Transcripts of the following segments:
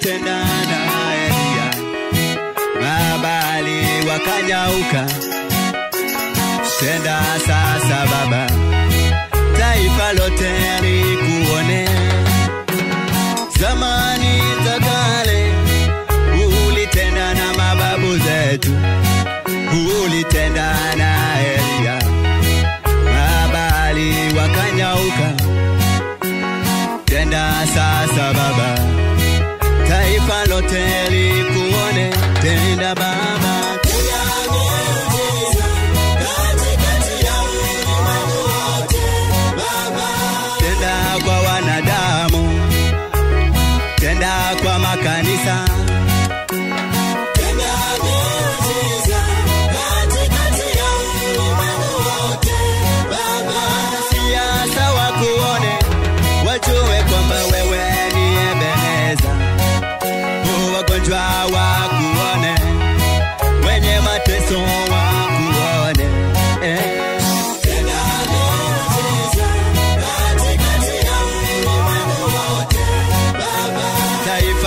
kutenda na Elia, mabali wakanyauka. Tenda sasa Baba, taifa lote likuone. Zamani za kale ulitenda na mababu zetu, ulitenda na Elia, mabali wakanyauka. Tenda sasa Baba, taifa lote likuone tenda baba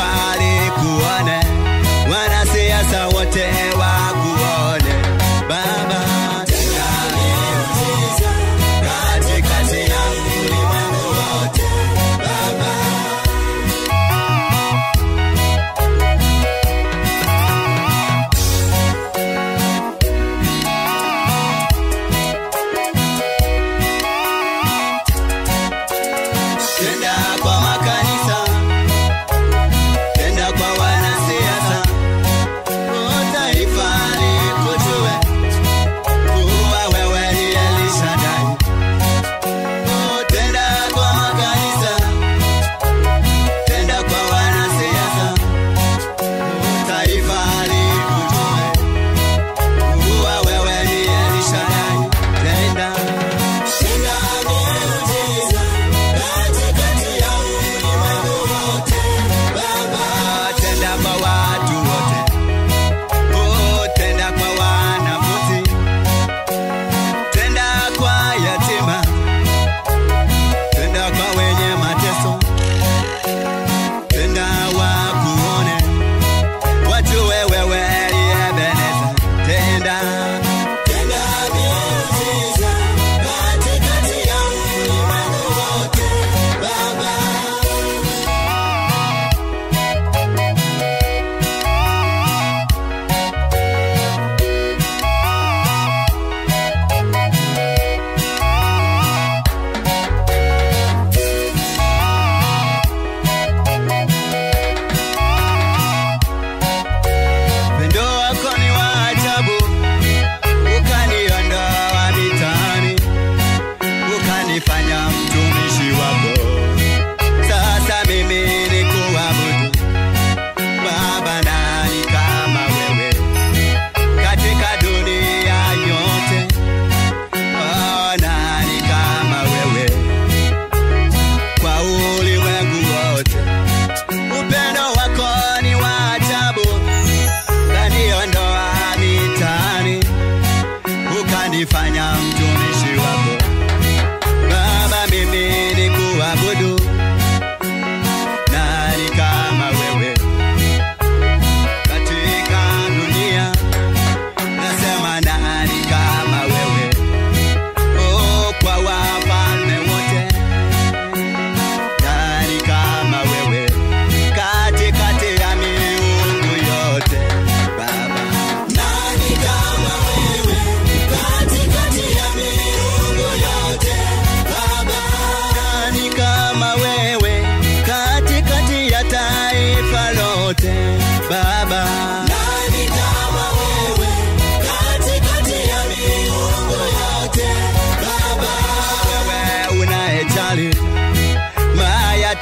levar.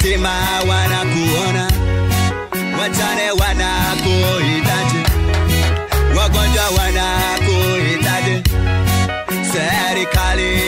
sema wanakuona, wachane wanakuhitaji, wagonjwa wanakuhitaji, serikali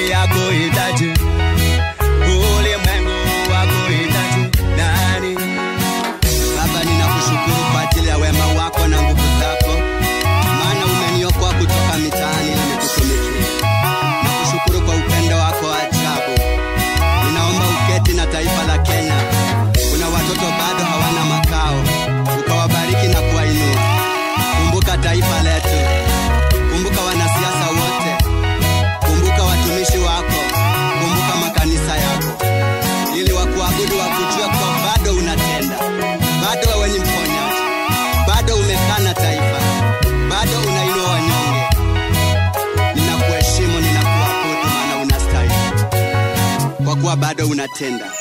muda unatenda